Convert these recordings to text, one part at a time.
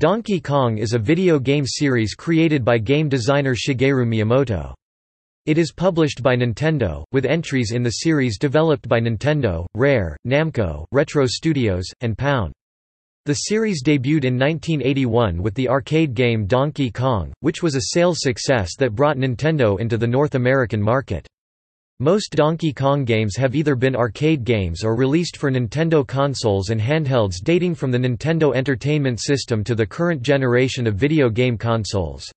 Donkey Kong is a video game series created by game designer Shigeru Miyamoto. It is published by Nintendo, with entries in the series developed by Nintendo, Rare, Namco, Retro Studios, and Paon. The series debuted in 1981 with the arcade game Donkey Kong, which was a sales success that brought Nintendo into the North American market. Most Donkey Kong games have either been arcade games or released for Nintendo consoles and handhelds dating from the Nintendo Entertainment System to the current generation of video game consoles.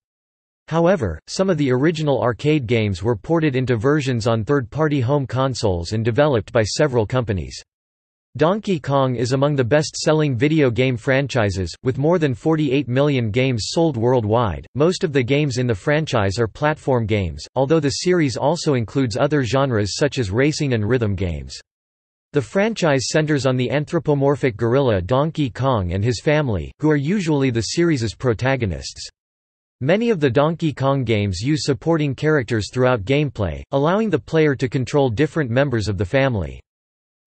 However, some of the original arcade games were ported into versions on third-party home consoles and developed by several companies. Donkey Kong is among the best-selling video game franchises, with more than 48 million games sold worldwide. Most of the games in the franchise are platform games, although the series also includes other genres such as racing and rhythm games. The franchise centers on the anthropomorphic gorilla Donkey Kong and his family, who are usually the series' protagonists. Many of the Donkey Kong games use supporting characters throughout gameplay, allowing the player to control different members of the family.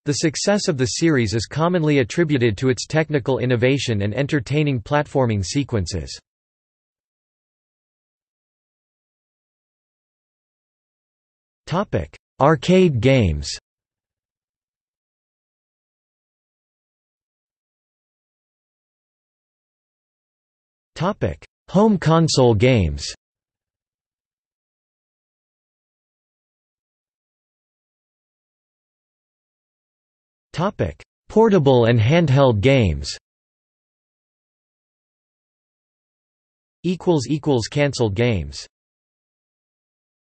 The success of the series is commonly attributed to its technical innovation and entertaining platforming sequences. Arcade games Home console games Portable and handheld games. Cancelled games